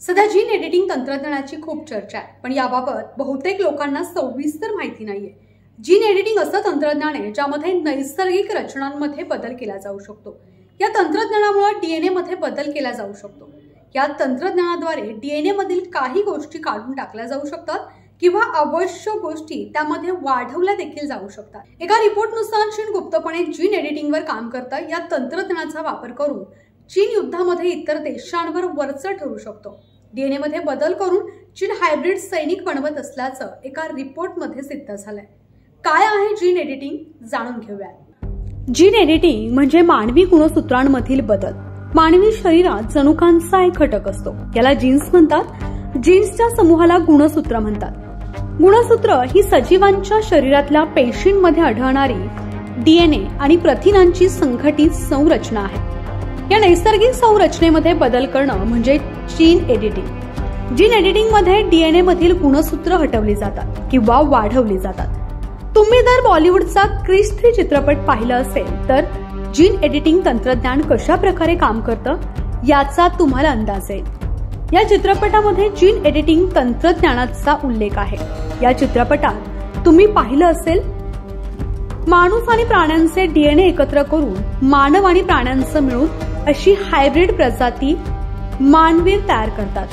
सध्या gene editing तंत्रज्ञानाची खूप चर्चा आहे पण याबाबत बहुतेक लोकांना सविस्तर माहिती नाहीये. जीन एडिटिंग असं तंत्रज्ञान आहे ज्यामध्ये नैसर्गिक रचनांमध्ये बदल केला जाऊ शकतो. या तंत्रज्ञानामुळे डीएनए मध्ये बदल केला जाऊ शकतो. या तंत्रज्ञानाद्वारे डीएनए मधील काही गोष्टी काढून टाकल्या जाऊ शकतात किंवा आवश्यक गोष्टी त्यामध्ये वाढवल्या देखील जाऊ शकतात. एका रिपोर्टनुसार चीन गुप्तपणे जीन एडिटिंगवर काम करतं या तंत्रज्ञानाचा वापर करून चीन युद्धामध्ये इतर देशांवर वरचं ठरू शकतो. डीएनए मध्ये बदल करून चीन हायब्रिड सैनिक बनवत असल्याचं एका रिपोर्टमध्ये सिद्ध झालंय. काय आहे जीन एडिटिंग? जाणून घेऊया जीन एडिटिंग म्हणजे मानवी गुणसूत्रांमधील बदल. मानवी शरीरात जनुकांचा एक घटक असतो. याला जीन्स म्हणतात. जीन्सच्या समूहाला गुणसूत्र म्हणतात. गुणसूत्र ही सजीवांच्या शरीरातल्या पेशींमध्ये आढळणारी डीएनए आणि प्रथिनांची संघटित संरचना आहे. या नैसर्गिक संरचनेमध्ये बदल करणं म्हणजे जीन एडिटिंग जीन एडिटिंगमध्ये डीएनए मधील गुणसूत्र हटवली जातात किंवा वाढवली जातात. तुम्ही जर बॉलिवूडचा क्रिस थ्री चित्रपट पाहिला असेल तर जीन एडिटिंग तंत्रज्ञान कशा प्रकारे काम करतं याचा तुम्हाला अंदाज येईल या चित्रपटामध्ये जीन एडिटिंग तंत्रज्ञानाचा उल्लेख आहे. या चित्रपटात तुम्ही पाहिलं असेल माणूस आणि प्राण्यांचे डीएनए एकत्र करून मानव आणि प्राण्यांचं मिळून अशी हायब्रिड प्रजाती मानवीर तयार करतात.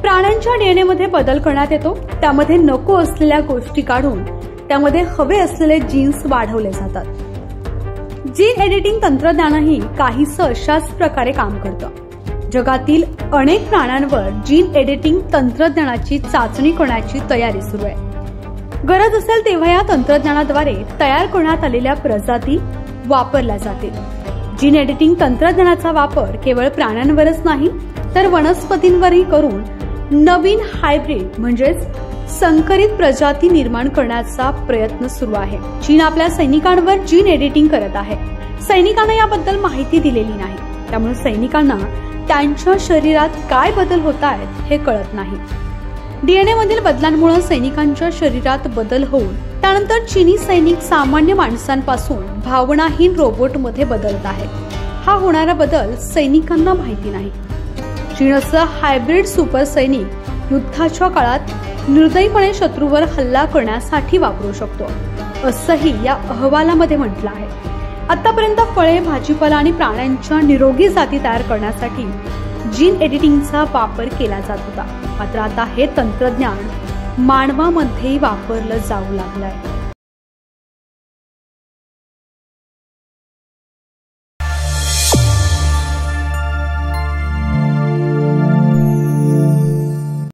प्राण्यांच्या डीएनए मध्ये बदल करण्यात येतो त्यामध्ये नको असलेल्या गोष्टी काढून त्यामध्ये हवे असलेले जीन्स वाढवले जातात. जीन एडिटिंग तंत्रज्ञानही काहीस अशाच प्रकारे काम करतं. जगातील अनेक प्राण्यांवर जीन एडिटिंग तंत्रज्ञानाची चाचणी करण्याची तयारी सुरू आहे. गरज असेल तेव्हा या तंत्रज्ञानाद्वारे तयार करण्यात आलेल्या प्रजाती वापरल्या जातील. जीन एडिटिंग तंत्रज्ञानाचा वापर केवळ प्राण्यांवरच नाही तर वनस्पतींवरही करून नवीन हायब्रिड म्हणजेच संकरित प्रजाती निर्माण करण्याचा प्रयत्न सुरू आहे. चीन आपल्या सैनिकांवर जीन एडिटिंग करत आहे. सैनिकांना याबद्दल माहिती दिलेली नाही. त्यामुळे सैनिकांना त्यांच्या शरीरात काय बदल होत आहेत हे कळत नाही. डीएनए मधील बदलांमुळे सैनिकांच्या शरीरात बदल होऊन त्यानंतर चीनी सैनिक सामान्य माणसांपासून भावनाहीन रोबोटमध्ये बदलत आहेत. हा होणारा बदल सैनिकांना माहिती नाही. चीनचं हायब्रिड सुपर सैनिक युद्धाच्या काळात निर्दयीपणे शत्रूवर हल्ला करण्यासाठी वापरू शकतो असंही या अहवालामध्ये म्हटलं आहे. आतापर्यंत फळे भाजीपाला आणि प्राण्यांच्या निरोगी जाती तयार करण्यासाठी जीन एडिटिंगचा वापर केला जात होता. मात्र आता हे तंत्रज्ञान मानवामध्येही वापरलं जाऊ लागलं आहे